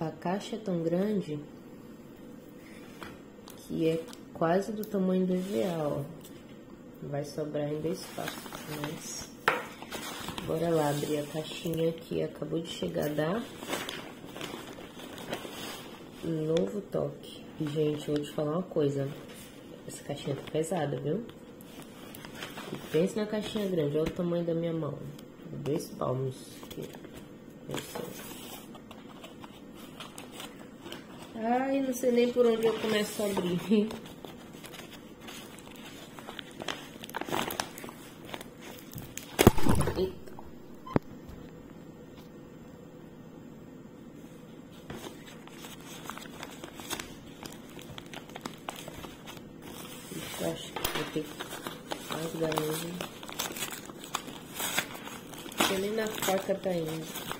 A caixa é tão grande que é quase do tamanho do ó. Vai sobrar ainda espaço, mas... Bora lá abrir a caixinha que acabou de chegar da Novo Toque. Gente, eu vou te falar uma coisa. Essa caixinha tá pesada, viu? E pense na caixinha grande, olha o tamanho da minha mão. Dois palmos aqui. Ai, não sei nem por onde eu começo a abrir. Eu acho que vou ter que rasgar ele. Porque nem na faca tá indo.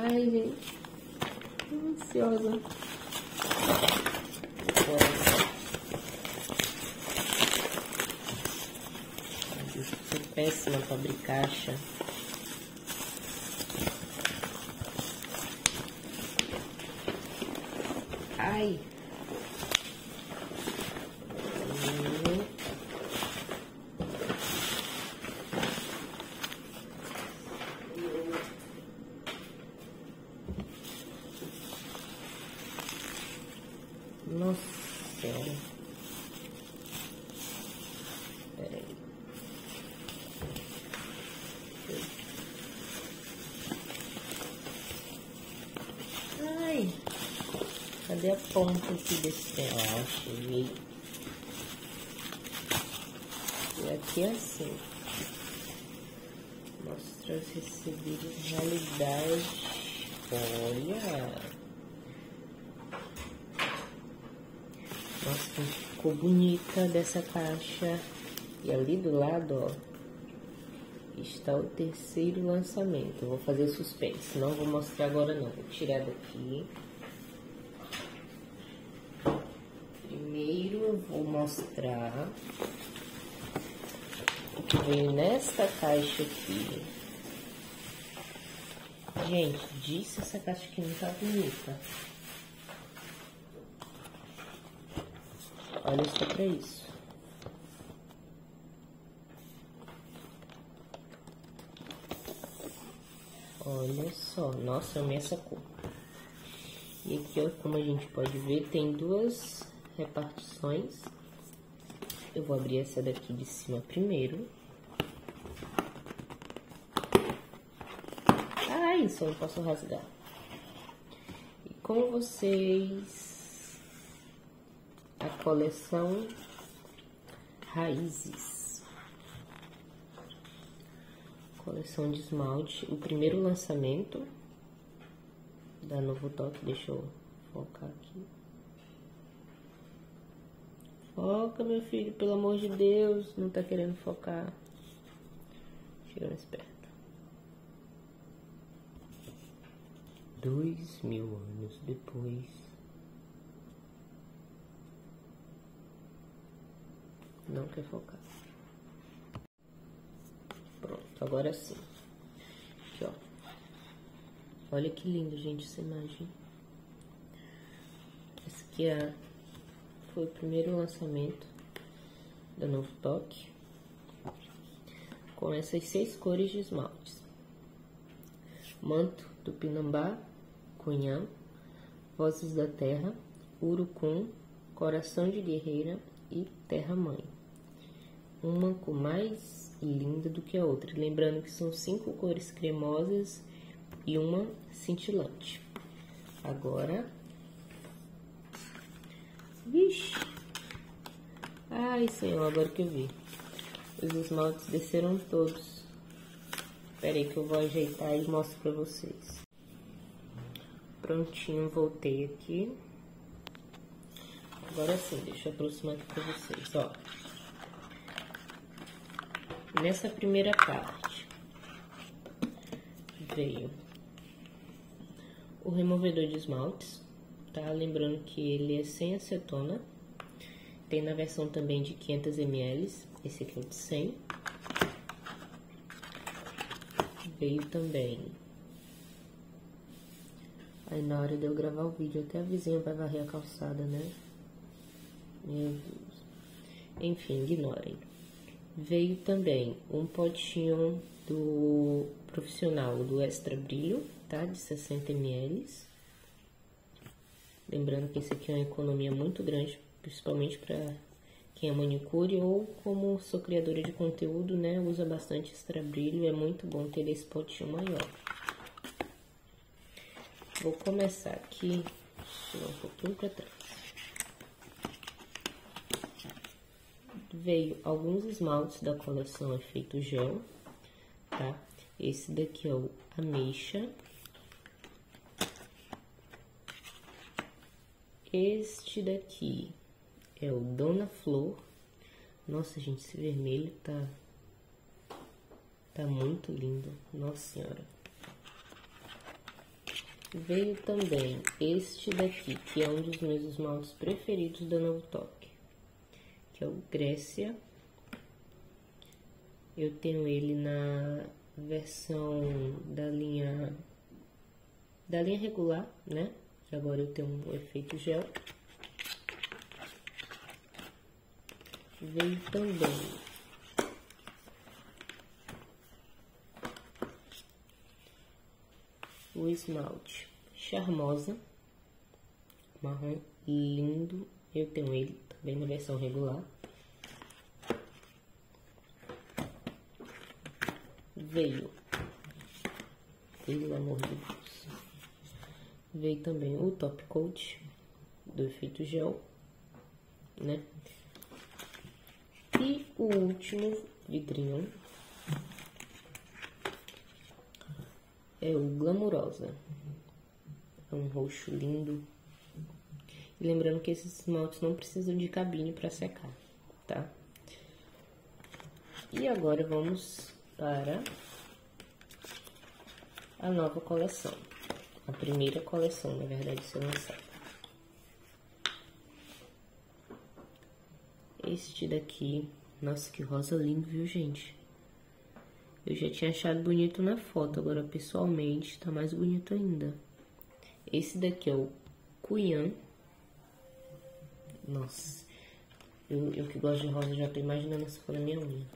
Ai, gente. Tô ansiosa. Sou péssima para abrir caixa. Ai. Hum. Nossa Senhora. Peraí. Ai. Cadê a ponta aqui desse pé? Ó, achei. E aqui é assim. Mostra os recebidos realidade. Olha. Nossa, ficou bonita dessa caixa. E ali do lado, ó, está o terceiro lançamento. Eu vou fazer suspense, não vou mostrar agora não. Vou tirar daqui. Primeiro eu vou mostrar o que veio nesta caixa aqui. Gente, disse essa caixa que não tá bonita. Olha só pra isso. Olha só, nossa, eu amei essa cor. E aqui, como a gente pode ver, tem duas repartições. Eu vou abrir essa daqui de cima primeiro. Ah, isso eu posso rasgar. E como vocês... A coleção Raízes. Coleção de esmalte. O primeiro lançamento da Novo Toque. Deixa eu focar aqui. Foca, meu filho, pelo amor de Deus. Não tá querendo focar. Chega mais perto. Dois mil anos depois. Não quer focar. Pronto, agora sim. Aqui, ó. Olha que lindo, gente, essa imagem. Esse aqui é, foi o primeiro lançamento da Novo Toque. Com essas seis cores de esmaltes. Manto do Pinambá, Cunhã, Vozes da Terra, Urucum, Coração de Guerreira e Terra Mãe. Uma cor mais linda do que a outra. Lembrando que são cinco cores cremosas e uma cintilante. Agora. Vixe! Ai, senhor, agora que eu vi. Os esmaltes desceram todos. Espera aí que eu vou ajeitar e mostro pra vocês. Prontinho, voltei aqui. Agora sim, deixa eu aproximar aqui pra vocês, ó. Nessa primeira parte, veio o removedor de esmaltes, tá? Lembrando que ele é sem acetona, Tem na versão também de 500 ml, esse aqui é o de 100. Veio também. Aí na hora de eu gravar o vídeo, até a vizinha vai varrer a calçada, né? Meu Deus. Enfim, ignorem. Veio também um potinho do profissional do Extra Brilho, tá? De 60 ml. Lembrando que esse aqui é uma economia muito grande, principalmente para quem é manicure ou como sou criadora de conteúdo, né? Usa bastante extra brilho, é muito bom ter esse potinho maior. Vou começar aqui, tirar um pouquinho para trás. Veio alguns esmaltes da coleção Efeito Gel, tá? Esse daqui é o Ameixa. Este daqui é o Dona Flor. Nossa, gente, esse vermelho tá... Tá muito lindo. Nossa Senhora. Veio também este daqui, que é um dos meus esmaltes preferidos da Novo Toque. Que é o Grécia. Eu tenho ele na versão da linha... Da linha regular, né? Que agora eu tenho um efeito gel. Veio também o esmalte Charmosa, marrom lindo. Eu tenho ele também na versão regular. Veio, pelo amor de Deus Veio também o top coat do efeito gel, né? E o último vidrinho é o Glamurosa. É um roxo lindo. E lembrando que esses esmaltes não precisam de cabine para secar, tá? E agora vamos para a nova coleção a primeira coleção, na verdade, ser lançada. Este daqui, nossa, que rosa lindo, viu, gente? Eu já tinha achado bonito na foto, agora pessoalmente tá mais bonito ainda. Esse daqui é o Cuian. Nossa, eu, eu que gosto de rosa já tô imaginando se for a minha unha.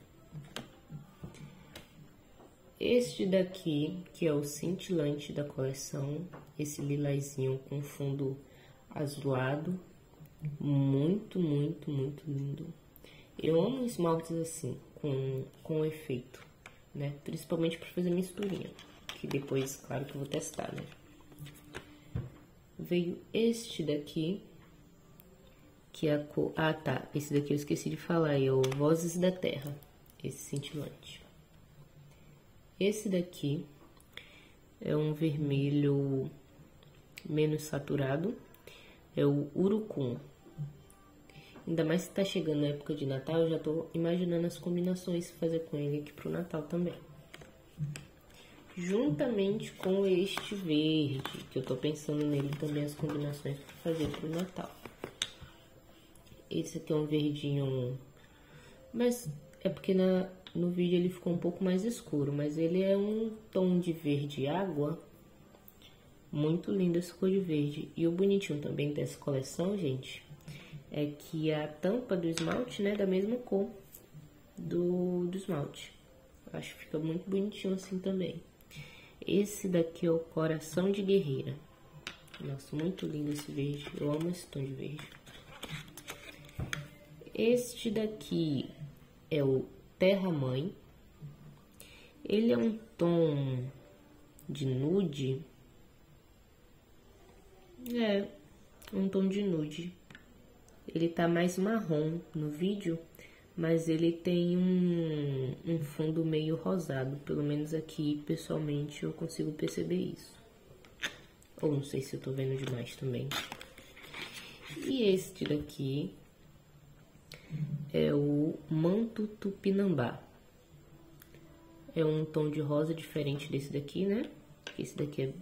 Este daqui, que é o cintilante da coleção, esse lilazinho com fundo azulado, muito, muito, muito lindo. Eu amo esmaltes assim, com, com efeito, né? Principalmente para fazer misturinha, que depois, claro que eu vou testar, né? Veio este daqui, que é a cor... Ah, tá, esse daqui eu esqueci de falar, é o Vozes da Terra, esse cintilante. Esse daqui é um vermelho menos saturado, é o urucum. Ainda mais se tá chegando a época de Natal, eu já tô imaginando as combinações fazer com ele aqui pro Natal também. Juntamente com este verde, que eu tô pensando nele também as combinações para fazer pro Natal. Esse aqui é um verdinho, mas é porque na, no vídeo ele ficou um pouco mais escuro, mas ele é um tom de verde água. Muito lindo esse cor de verde. E o bonitinho também dessa coleção, gente, é que a tampa do esmalte, né, é da mesma cor do, do esmalte. Acho que fica muito bonitinho assim também. Esse daqui é o Coração de Guerreira. Nossa, muito lindo esse verde. Eu amo esse tom de verde. Este daqui é o Terra Mãe. Ele é um tom de nude. É, um tom de nude. Ele tá mais marrom no vídeo, mas ele tem um, um fundo meio rosado. Pelo menos aqui, pessoalmente, eu consigo perceber isso. Ou não sei se eu tô vendo demais também. E este daqui é o manto tupinambá. É um tom de rosa diferente desse daqui, né? Esse daqui é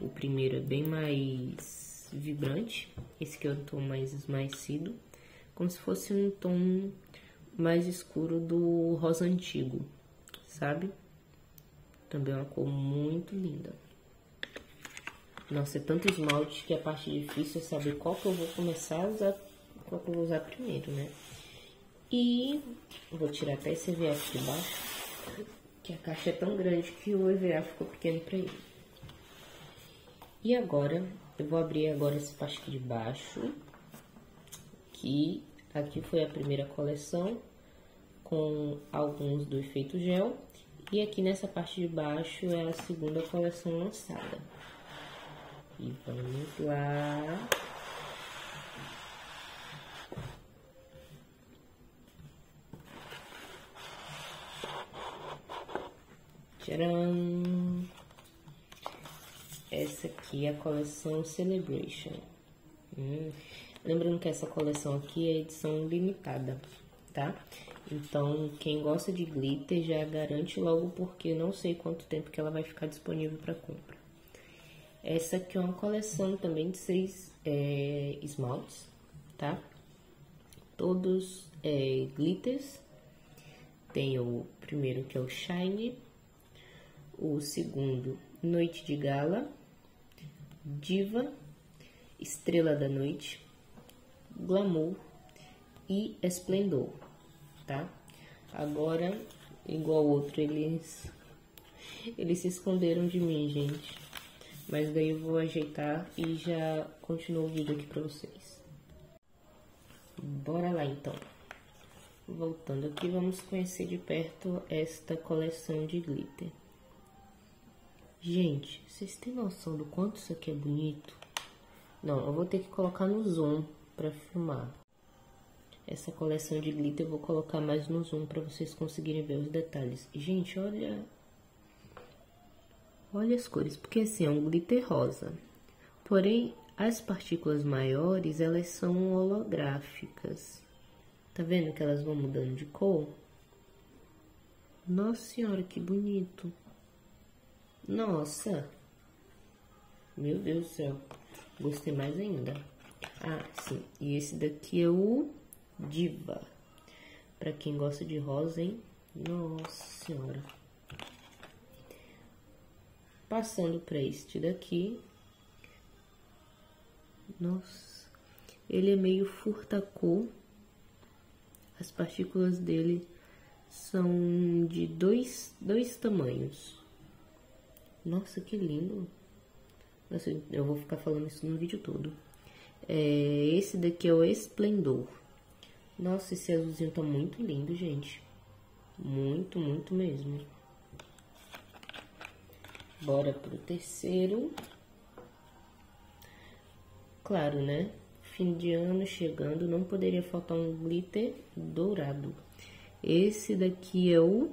o primeiro é bem mais vibrante. Esse aqui é o tom mais esmaecido. como se fosse um tom mais escuro do rosa antigo, sabe? Também é uma cor muito linda. Nossa, é tanto esmalte que a parte difícil é saber qual que eu vou começar a usar, qual que eu vou usar primeiro, né? E vou tirar até esse aqui de baixo, que a caixa é tão grande que o EVA ficou pequeno pra ele. E agora, eu vou abrir agora esse aqui de baixo, que aqui foi a primeira coleção, com alguns do efeito gel, e aqui nessa parte de baixo é a segunda coleção lançada. E vamos lá. Tcharam! Essa aqui é a coleção Celebration. Hum. Lembrando que essa coleção aqui é edição limitada, tá? Então, quem gosta de glitter já garante logo porque não sei quanto tempo que ela vai ficar disponível para compra. Essa aqui é uma coleção também de seis é, esmaltes, tá? Todos é, glitters. Tem o primeiro que é o Shine, o segundo Noite de Gala, Diva, Estrela da Noite, Glamour e Esplendor, tá? Agora, igual outro, eles, eles se esconderam de mim, gente. Mas daí eu vou ajeitar e já continuo o vídeo aqui pra vocês. Bora lá então. Voltando aqui, vamos conhecer de perto esta coleção de glitter. Gente, vocês têm noção do quanto isso aqui é bonito? Não, eu vou ter que colocar no zoom para filmar. Essa coleção de glitter eu vou colocar mais no zoom para vocês conseguirem ver os detalhes. Gente, olha Olha as cores, porque assim é um glitter rosa. Porém, as partículas maiores, elas são holográficas. Tá vendo que elas vão mudando de cor? Nossa senhora, que bonito. Nossa. Meu Deus do céu. Gostei mais ainda. Ah, sim. E esse daqui é o Diva. Pra quem gosta de rosa, hein? Nossa senhora. Passando para este daqui. Nossa, ele é meio furta-cor. As partículas dele são de dois, dois tamanhos. Nossa, que lindo. Nossa, eu vou ficar falando isso no vídeo todo. É, esse daqui é o Esplendor. Nossa, esse azulzinho tá muito lindo, gente. Muito, muito mesmo. Bora pro terceiro. Claro, né? Fim de ano chegando, não poderia faltar um glitter dourado. Esse daqui é o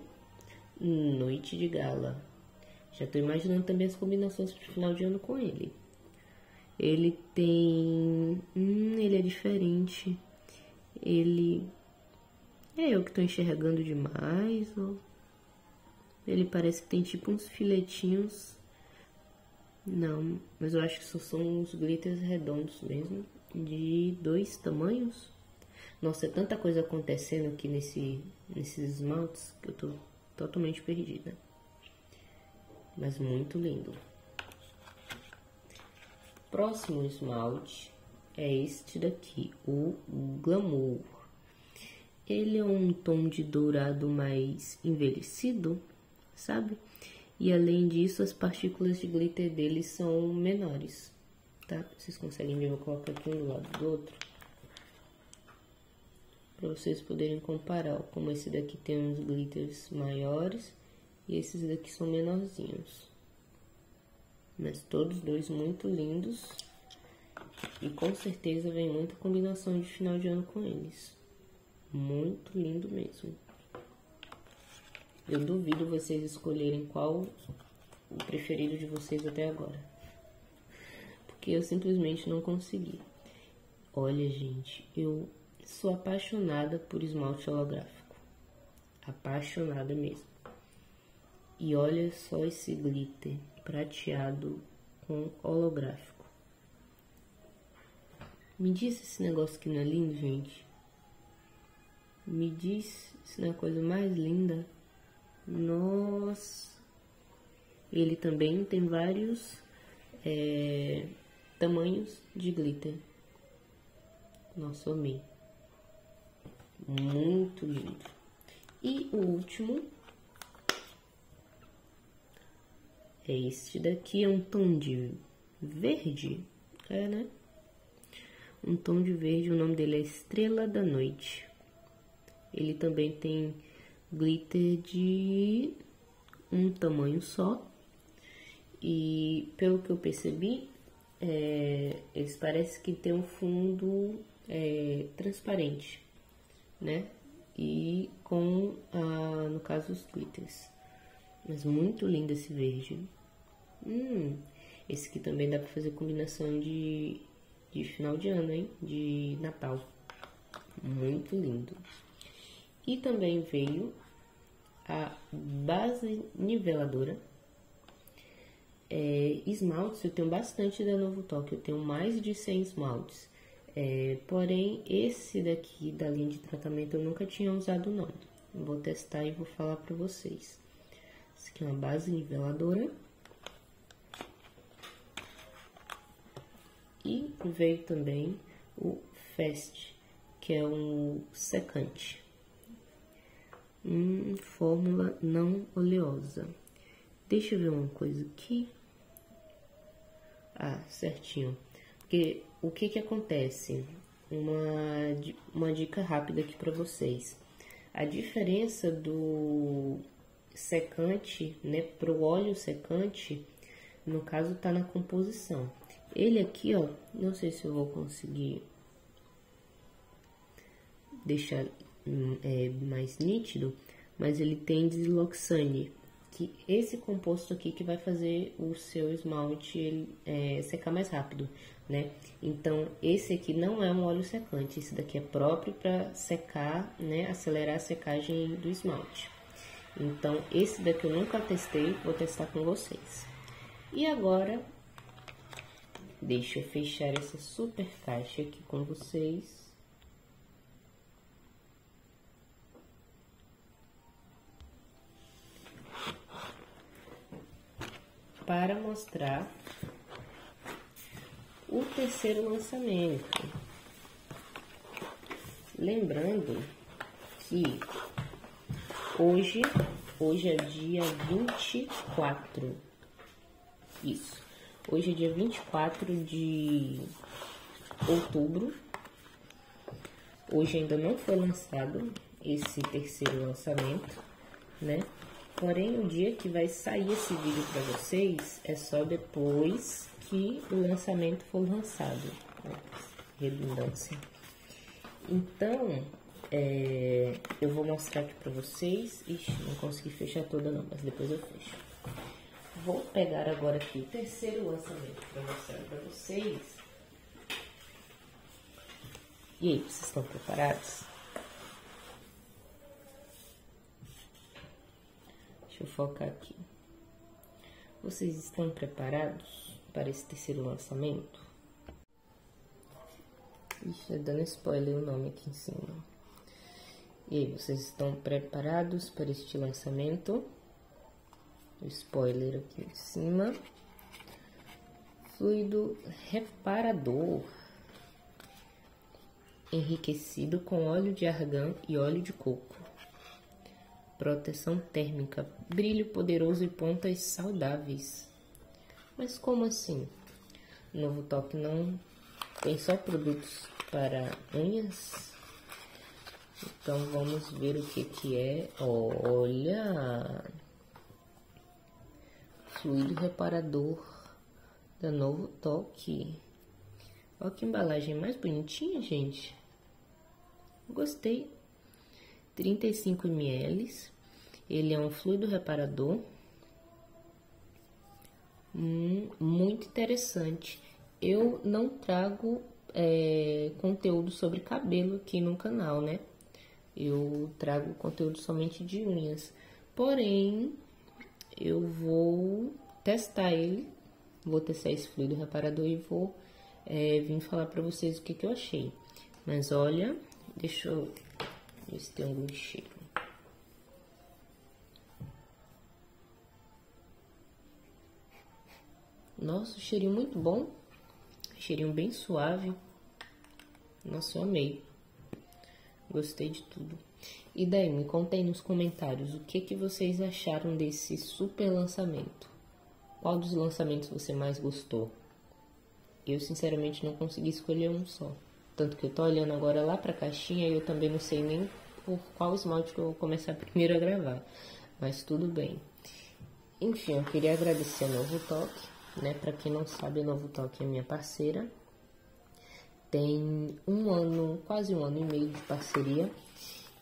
Noite de Gala. Já tô imaginando também as combinações pro final de ano com ele. Ele tem... Hum, ele é diferente. Ele... É eu que tô enxergando demais, ou... Ele parece que tem tipo uns filetinhos. Não, mas eu acho que só são uns glitters redondos mesmo. De dois tamanhos. Nossa, é tanta coisa acontecendo aqui nesse, nesses esmaltes que eu tô totalmente perdida. Mas muito lindo. Próximo esmalte é este daqui, o Glamour. Ele é um tom de dourado mais envelhecido, sabe? E além disso, as partículas de glitter dele são menores, tá? Vocês conseguem ver, eu vou colocar aqui um do lado do outro. Pra vocês poderem comparar, como esse daqui tem uns glitters maiores e esses daqui são menorzinhos. Mas todos dois muito lindos. E com certeza vem muita combinação de final de ano com eles. Muito lindo mesmo. Eu duvido vocês escolherem qual o preferido de vocês até agora. Porque eu simplesmente não consegui. Olha, gente, eu sou apaixonada por esmalte holográfico. Apaixonada mesmo. E olha só esse glitter prateado com holográfico. Me diz esse negócio que não é lindo, gente. Me diz se não é a coisa mais linda. Nossa! Ele também tem vários é, tamanhos de glitter. Nossa, amei. Muito lindo. E o último é este daqui, é um tom de verde, é, né? Um tom de verde, o nome dele é Estrela da Noite. Ele também tem glitter de um tamanho só. E pelo que eu percebi, é, eles parecem que tem um fundo é, transparente, né? E com, a, no caso, os glitters. Mas muito lindo esse verde. Hum, esse aqui também dá pra fazer combinação de, de final de ano, hein? De Natal. Muito lindo. E também veio a base niveladora. É, esmaltes, eu tenho bastante da Novo Toque, eu tenho mais de 100 esmaltes. É, porém, esse daqui da linha de tratamento eu nunca tinha usado não. Vou testar e vou falar para vocês. Essa aqui é uma base niveladora. E veio também o Fest, que é um secante. Hum, fórmula não oleosa. Deixa eu ver uma coisa aqui. Ah, certinho. Porque o que que acontece? Uma, uma dica rápida aqui para vocês. A diferença do secante, né, pro óleo secante, no caso tá na composição. Ele aqui, ó, não sei se eu vou conseguir deixar hum, é, mais nítido, mas ele tem desloxane, que esse composto aqui que vai fazer o seu esmalte ele, é, secar mais rápido, né? Então, esse aqui não é um óleo secante, esse daqui é próprio para secar, né, acelerar a secagem do esmalte. Então, esse daqui eu nunca testei, vou testar com vocês. E agora, deixa eu fechar essa super caixa aqui com vocês. Para mostrar o terceiro lançamento. Lembrando que hoje, hoje é dia 24. Isso. Hoje é dia 24 de outubro. Hoje ainda não foi lançado esse terceiro lançamento, né? Porém, o dia que vai sair esse vídeo para vocês é só depois que o lançamento for lançado. Redundância. Então, é, eu vou mostrar aqui para vocês. Ixi, não consegui fechar toda não, mas depois eu fecho. Vou pegar agora aqui o terceiro lançamento para mostrar para vocês. E aí, vocês estão preparados? Deixa eu focar aqui. Vocês estão preparados? para esse terceiro lançamento. Ixi, dando spoiler o nome aqui em cima. E aí, vocês estão preparados para este lançamento? O spoiler aqui em cima. Fluido reparador. Enriquecido com óleo de argão e óleo de coco. Proteção térmica, brilho poderoso e pontas saudáveis. Mas como assim? Novo toque não tem só produtos para unhas? Então vamos ver o que que é. Olha! Fluido reparador da Novo Toque. Olha que embalagem mais bonitinha, gente. Gostei. 35 ml. Ele é um fluido reparador Hum, muito interessante. Eu não trago é, conteúdo sobre cabelo aqui no canal, né? Eu trago conteúdo somente de unhas. Porém, eu vou testar ele, vou testar esse fluido reparador e vou é, vir falar pra vocês o que, que eu achei. Mas olha, deixa eu Ver se tem algum cheiro. Nossa, cheirinho muito bom. Cheirinho bem suave. Nossa, eu amei. Gostei de tudo. E daí, me contem nos comentários o que, que vocês acharam desse super lançamento. Qual dos lançamentos você mais gostou? Eu, sinceramente, não consegui escolher um só. Tanto que eu tô olhando agora lá pra caixinha e eu também não sei nem por qual esmalte que eu vou começar primeiro a gravar. Mas tudo bem. Enfim, eu queria agradecer a Novo Toque, né? Pra quem não sabe, a Novo Toque é minha parceira. Tem um ano, quase um ano e meio de parceria.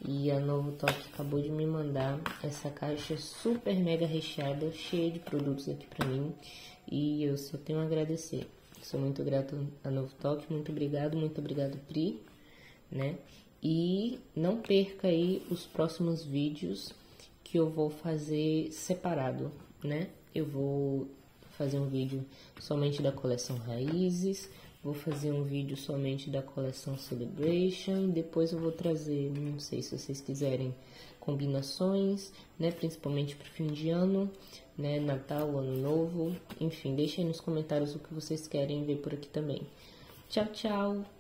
E a Novo Toque acabou de me mandar essa caixa super mega recheada, cheia de produtos aqui pra mim. E eu só tenho a agradecer. Sou muito grato a Novo Toque, muito obrigado, muito obrigado, Pri, né? E não perca aí os próximos vídeos que eu vou fazer separado, né? Eu vou fazer um vídeo somente da coleção Raízes, vou fazer um vídeo somente da coleção Celebration, depois eu vou trazer, não sei se vocês quiserem, combinações, né? Principalmente para fim de ano, né? Natal, Ano Novo, enfim, deixem nos comentários o que vocês querem ver por aqui também. Tchau, tchau!